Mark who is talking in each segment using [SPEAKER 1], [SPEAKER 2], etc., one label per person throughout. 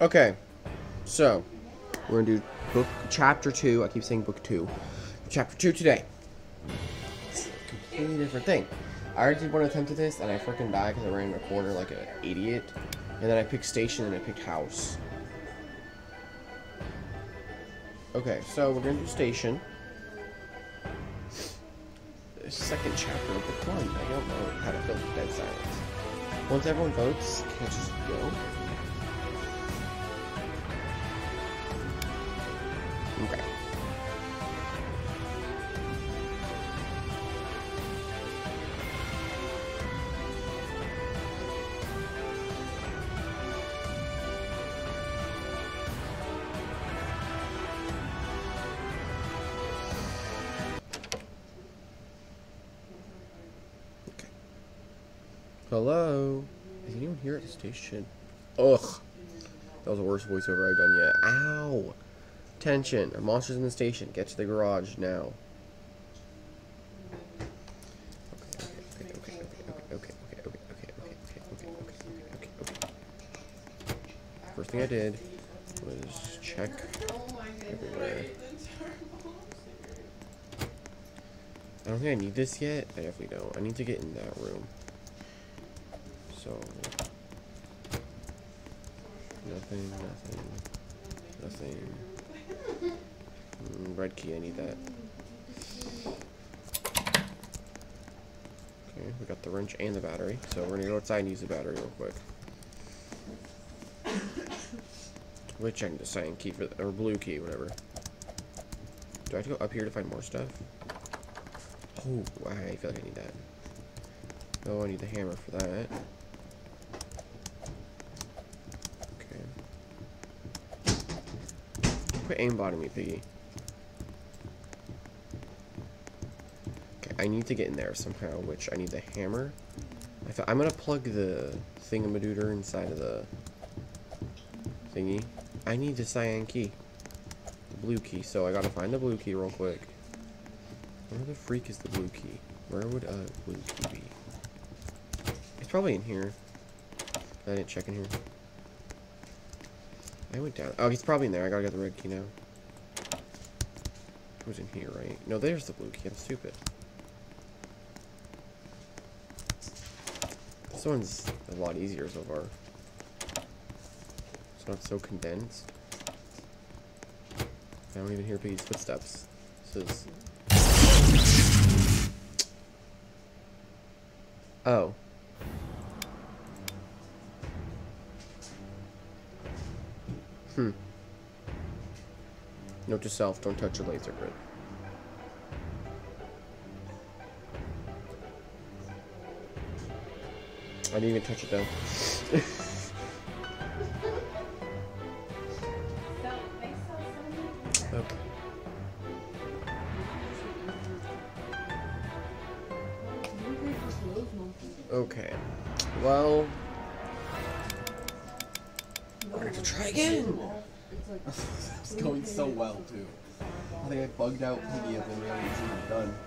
[SPEAKER 1] Okay, so we're gonna do book chapter two. I keep saying book two. Chapter two today. It's a completely different thing. I already did one attempt at this, and I freaking died because I ran in a corner like an idiot. And then I picked station, and I picked house. Okay, so we're gonna do station. The second chapter of book one. I don't know how to fill the dead silence. Once everyone votes, can I just go? Hello? Is anyone here at the station? Ugh. That was the worst voiceover I've done yet. Ow! Tension. A monster's in the station. Get to the garage now. First thing I did was check everywhere. I don't think I need this yet. I definitely don't. I need to get in that room. So nothing, nothing, nothing. Mm, red key, I need that. Okay, we got the wrench and the battery. So we're gonna go outside and use the battery real quick. Which I can just cyan key for the, or blue key, whatever. Do I have to go up here to find more stuff? Oh, I feel like I need that. Oh, I need the hammer for that. Okay. Quit aimbotting me, piggy. Okay, I need to get in there somehow, which I need the hammer. I I'm gonna plug the thingamadooter inside of the thingy. I need the cyan key. The blue key, so I gotta find the blue key real quick. Where the freak is the blue key? Where would a blue key be? It's probably in here. I didn't check in here. I went down. Oh, he's probably in there. I gotta get the red key now. It was in here, right? No, there's the blue key. I'm stupid. This one's a lot easier so far. It's not so condensed. I don't even hear Piggy's footsteps. This is... Oh. Hmm. Note to self, don't touch a laser grid. I didn't even touch it though. okay. Okay. Well, so well too. I think I bugged out Piggy and then realized it's even done.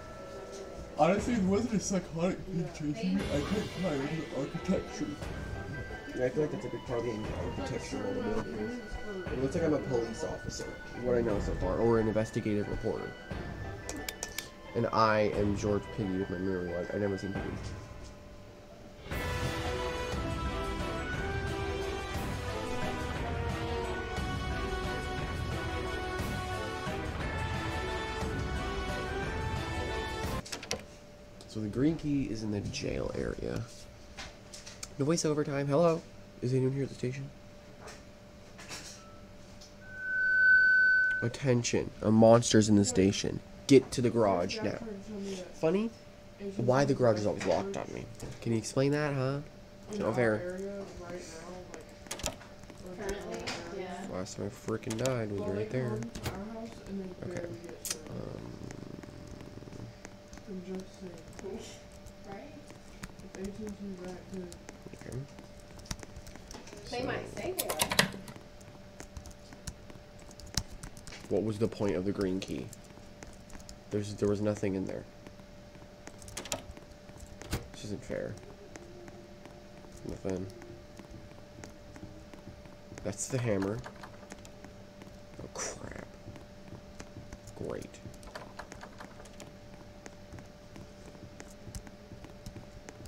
[SPEAKER 1] Honestly, it wasn't a psychotic thing chasing me. I couldn't find the architecture. Yeah, I feel like that's a big part of the architecture of the building. It looks like I'm a police officer, what I know so far, or an investigative reporter. And I am George Piggy with my mirror light. I've never seen Piggy. The green key is in the jail area. No voiceover time. Hello? Is anyone here at the station? Attention. A monster's in the station. Get to the garage now. Funny? Why the garage is always locked on me. Can you explain that, huh? Not fair. Last time I freaking died was right there. Okay. Um, okay.
[SPEAKER 2] They
[SPEAKER 1] So,
[SPEAKER 2] might stay there.
[SPEAKER 1] what was the point of the green key? There's there was nothing in there. This isn't fair. Nothing. That's the hammer. Oh, crap. Great.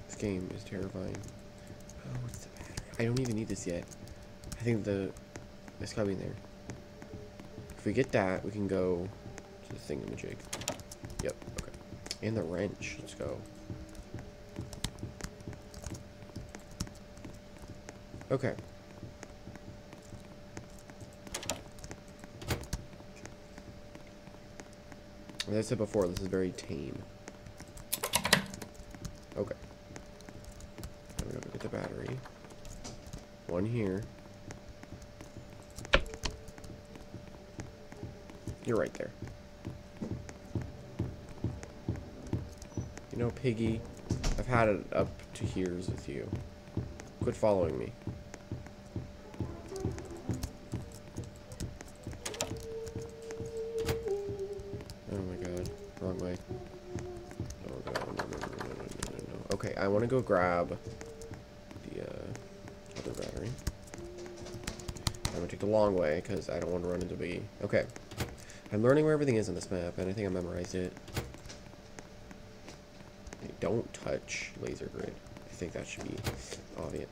[SPEAKER 1] This game is terrifying. Oh, what's the battery? I don't even need this yet. I think the... It's gotta be in there. If we get that, we can go to the thingamajig. Yep, okay. And the wrench. Let's go. Okay. As I said before, this is very tame. Okay. Now we gotta get the battery. One here. You're right there. You know, Piggy, I've had it up to here's with you. Quit following me. Oh my god. Wrong way. Oh god. No, no, no. Okay, I want to go grab the long way because I don't want to run into Biggie. Okay. I'm learning where everything is on this map, and I think I memorized it. Don't touch laser grid. I think that should be obvious.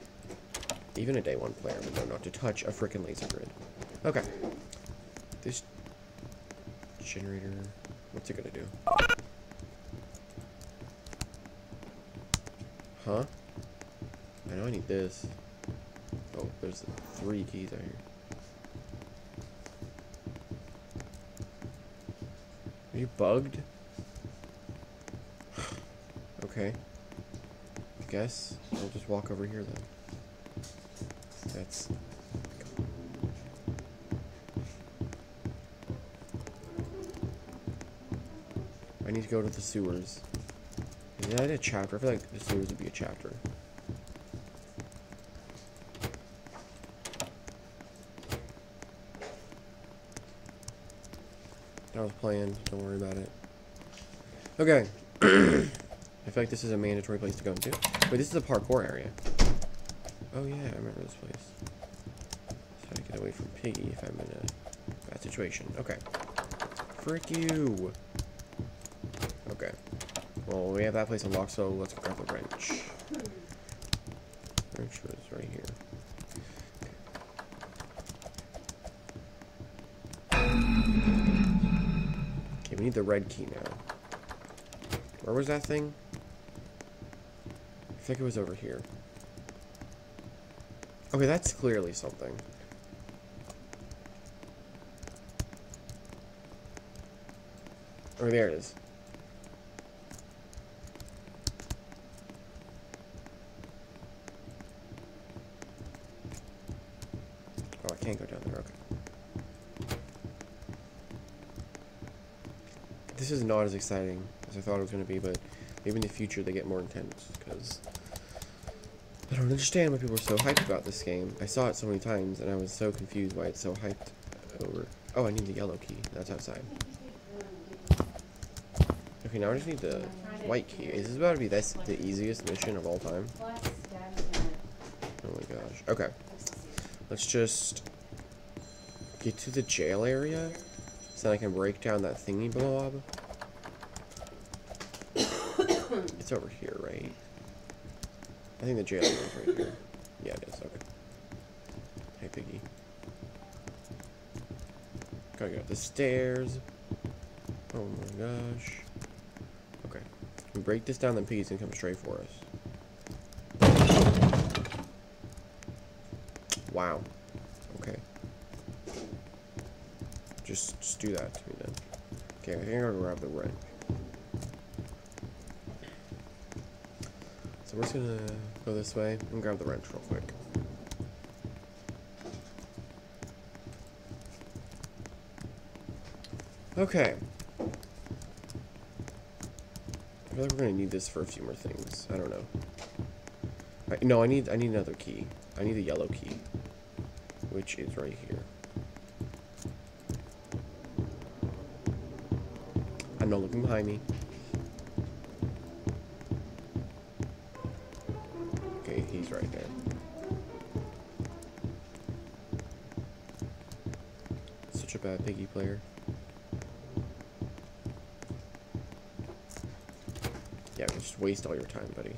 [SPEAKER 1] Even a day one player would know not to touch a freaking laser grid. Okay. This generator, what's it gonna do? Huh? I know I need this. Oh, there's three keys out here. You bugged? okay. I guess I'll just walk over here then. That's... I need to go to the sewers. Is that a chapter? I feel like the sewers would be a chapter. That was planned. Don't worry about it. Okay. I feel like this is a mandatory place to go into. Wait, this is a parkour area. Oh yeah, I remember this place. So I get away from Piggy if I'm in a bad situation. Okay. Frick you! Okay. Well, we have that place unlocked, so let's grab a wrench. Wrench was right here. We need the red key now. Where was that thing? I think it was over here. Okay, that's clearly something. Oh, there it is. Oh, I can't go down there, okay. This is not as exciting as I thought it was going to be, but maybe in the future they get more intense, because I don't understand why people are so hyped about this game. I saw it so many times, and I was so confused why it's so hyped over... Oh, I need the yellow key. That's outside. Okay, now I just need the white key. Is this about to be this the easiest mission of all time? Oh my gosh. Okay. Let's just get to the jail area so that I can break down that thingy blob. it's over here, right? I think the jail is right here. Yeah, it is. Okay. Hey, Piggy. Gotta go up the stairs. Oh my gosh. Okay. We break this down, then Piggy's gonna come straight for us. Wow. Okay. Just, just do that to me then. Okay, I think gonna grab the wrench. So we're just gonna go this way and grab the wrench real quick. Okay. I feel like we're gonna need this for a few more things. I don't know. I, no, I need I need another key. I need a yellow key, which is right here. Not looking behind me. Okay, he's right there. such a bad piggy player. Yeah, just waste all your time, buddy.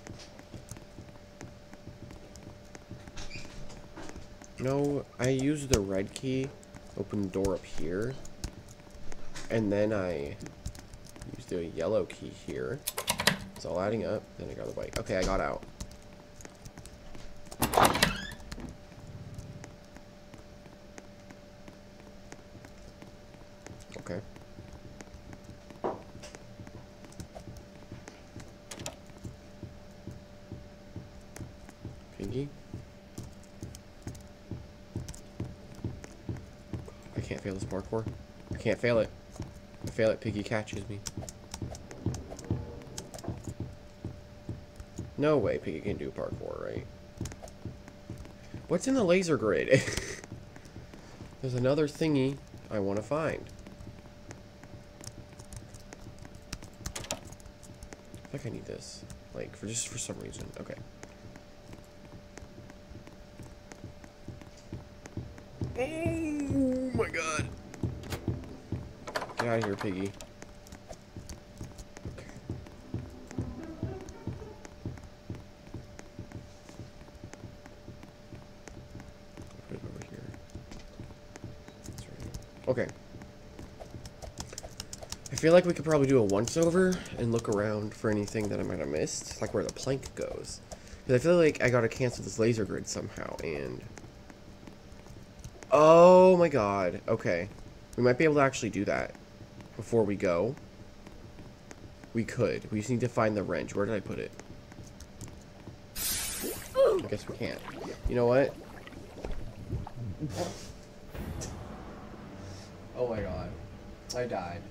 [SPEAKER 1] No, I use the red key, open the door up here, and then I the yellow key here. It's all adding up, then I got the white. Okay, I got out. Okay. Piggy? I can't fail this parkour. I can't fail it. I fail it, Piggy catches me. No way Piggy can do parkour, right? What's in the laser grid? There's another thingy I want to find. I think I need this. Like, for just for some reason. Okay. Oh my god. Get out of here, piggy. Feel like we could probably do a once over and look around for anything that I might have missed, like where the plank goes. Because I feel like I gotta cancel this laser grid somehow, and... Oh my god, okay. We might be able to actually do that before we go. We could. We just need to find the wrench. Where did I put it? I guess we can't. You know what? Oh my god. I died.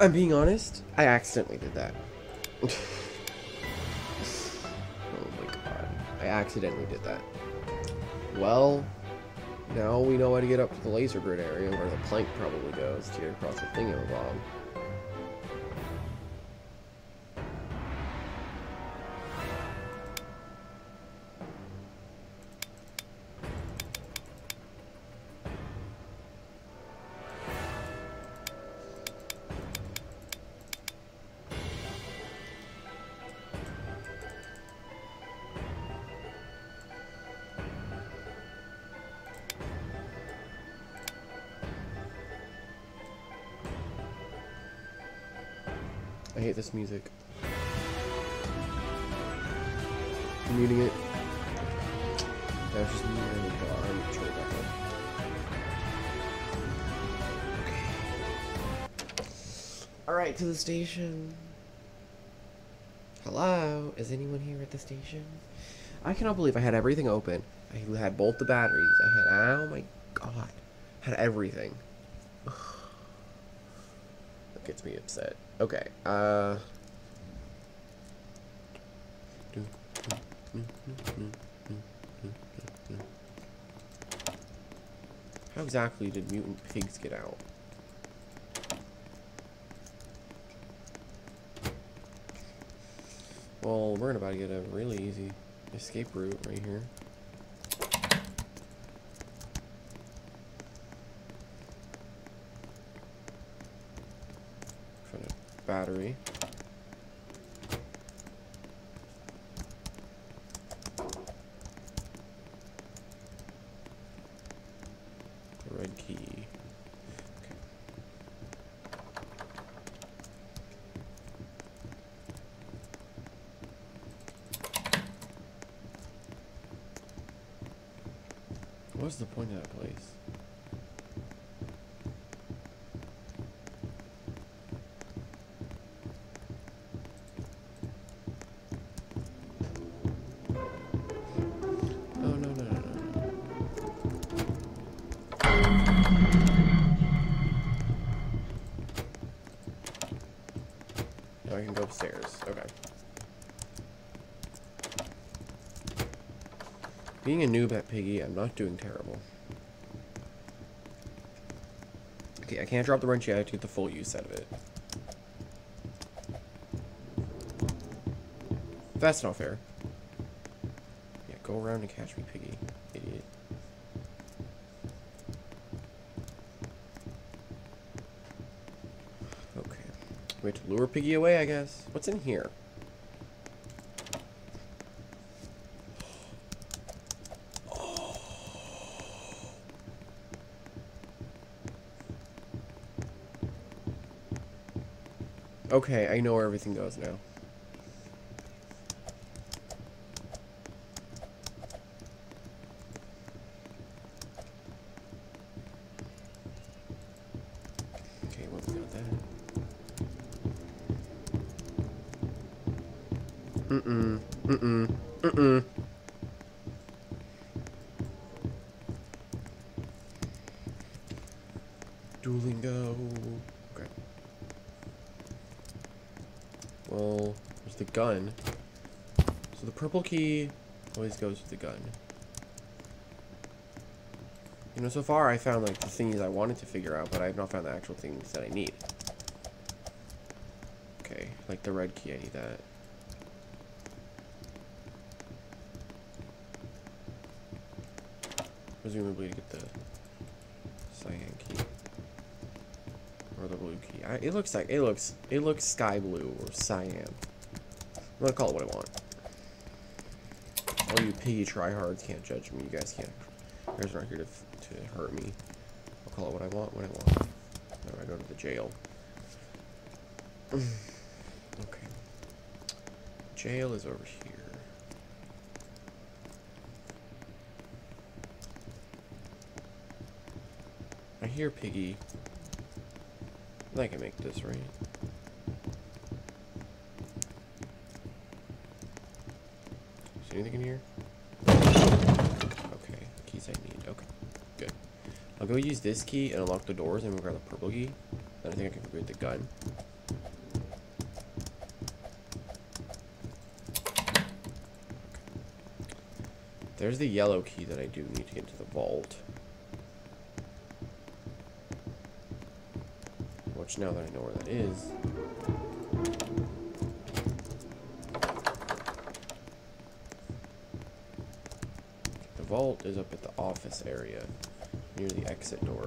[SPEAKER 1] I'm being honest, I accidentally did that. oh my god. I accidentally did that. Well, now we know how to get up to the laser grid area where the plank probably goes to get across the thingamabob. I music. I'm muting it. Just muting it, but I'm turn it back on. Okay. Alright, to the station. Hello? Is anyone here at the station? I cannot believe I had everything open. I had both the batteries. I had, oh my god. Had everything. that gets me upset. Okay, uh... How exactly did mutant pigs get out? Well, we're about to get a really easy escape route right here. Find a battery. Red key. What's the point of that place? Being a noob at Piggy, I'm not doing terrible. Okay, I can't drop the wrench yet to get the full use out of it. That's not fair. Yeah, go around and catch me, piggy. Idiot. Okay. Wait to lure piggy away, I guess. What's in here? Okay, I know where everything goes now. Okay, we got that. Mm-mm. Mm-mm. Mm-mm. Duolingo. Okay. Well, there's the gun. So the purple key always goes with the gun. You know, so far I found like the things I wanted to figure out, but I have not found the actual things that I need. Okay, like the red key, I need that. Presumably to get the cyan key. Or the blue key. I, it looks like, it looks, it looks sky blue or cyan. I'm gonna call it what I want. All you piggy tryhards can't judge me. You guys can't. Guys aren't here to, to hurt me. I'll call it what I want when I want. Then I go to the jail. okay. Jail is over here. I hear Piggy. I can make this right. Is anything in here? Okay, keys I need. Okay, good. I'll go use this key and unlock the doors and we'll grab the purple key. Then I think I can upgrade the gun. There's the yellow key that I do need to get to the vault. Which now that I know where that is. The vault is up at the office area near the exit door.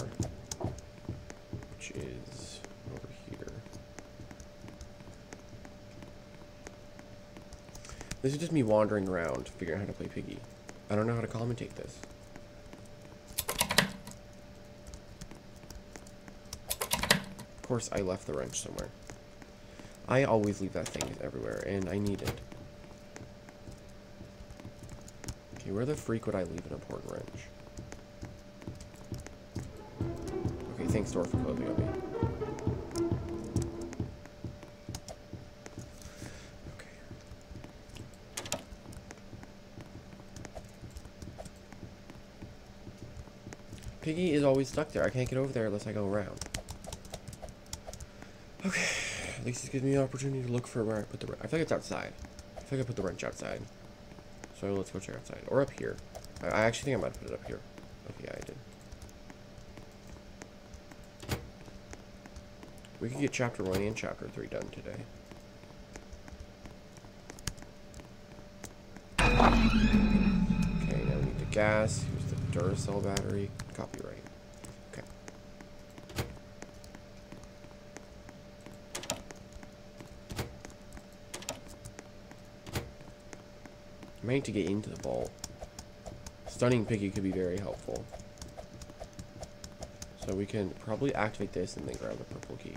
[SPEAKER 1] Which is over here. This is just me wandering around, figuring out how to play Piggy. I don't know how to commentate this. Course, I left the wrench somewhere. I always leave that thing everywhere, and I need it. Okay, where the freak would I leave an important wrench? Okay, thanks, door for closing on me. Okay. Piggy is always stuck there. I can't get over there unless I go around. Least it gives me an opportunity to look for where I put the wrench. I feel like it's outside. I feel like I put the wrench outside. So let's go check outside. Or up here. I, I actually think I might put it up here. Okay, I did. We could get chapter 1 and chapter 3 done today. Okay, now we need the gas. Here's the Duracell battery. Copyright. Okay. I need to get into the vault. Stunning Piggy could be very helpful. So we can probably activate this and then grab the purple key.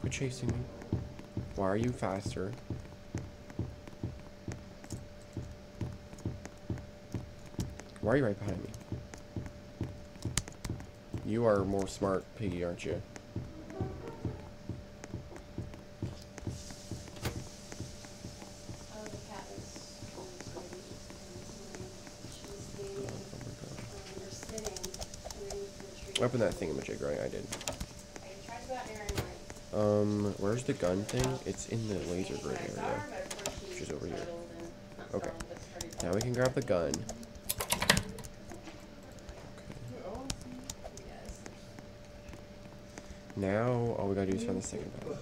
[SPEAKER 1] Quit chasing me. Why are you faster? Why are you right behind me? You are more smart, Piggy, aren't you? Open that thingamajig, right? I did. Um, where's the gun thing? It's in the laser grid area. Which is over here. Okay. Now we can grab the gun. Now, all we gotta do is find the second battery.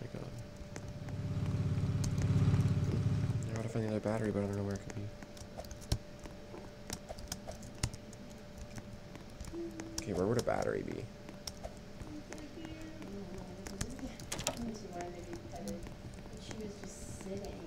[SPEAKER 1] My god. I gotta find the other battery, but I don't know where it could be. Okay, where would a battery be?
[SPEAKER 2] She was just sitting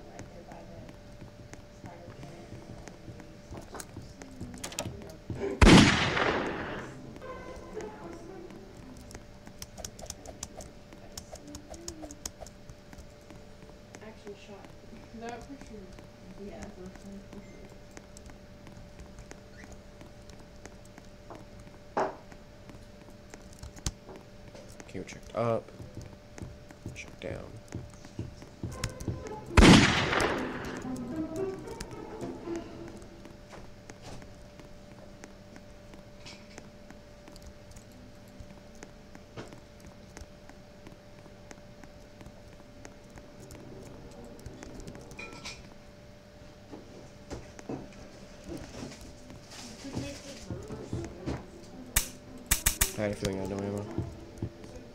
[SPEAKER 1] feeling I had no ammo.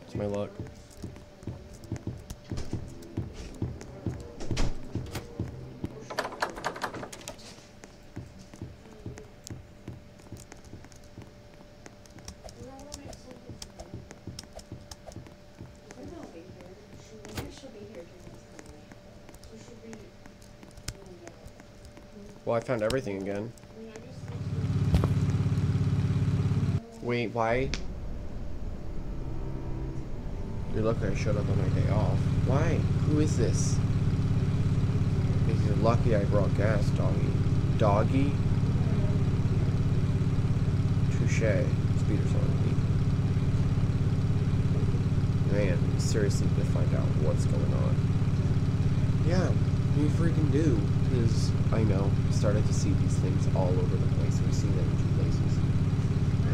[SPEAKER 1] It's my luck. Well, I found everything again. Wait, why? You're lucky I showed up on my day off. Why? Who is this? You're lucky I brought gas, doggy. Doggy? Touche. Speeder song. Man, we seriously need to find out what's going on. Yeah, we freaking do. Because I know, we started to see these things all over the place. We've seen them in two places.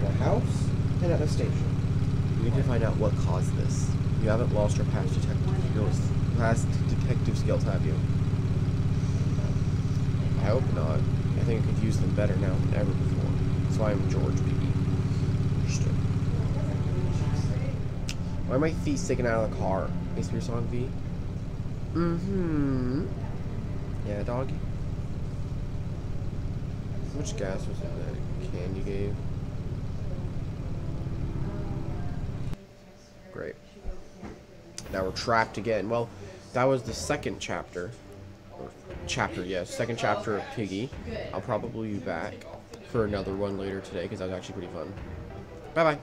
[SPEAKER 1] In a house and at a station. We need to find out what caused this. You haven't lost your past detective skills. Past detective skills, have you? I hope not. I think I could use them better now than ever before. So I'm George P. Understood. Why are my feet sticking out of the car? Is your song V? Mm-hmm. Yeah, doggy. How much gas was in that can you gave? Great. Now we're trapped again. Well, that was the second chapter. Chapter, yes. Second chapter of Piggy. I'll probably be back for another one later today because that was actually pretty fun. Bye-bye.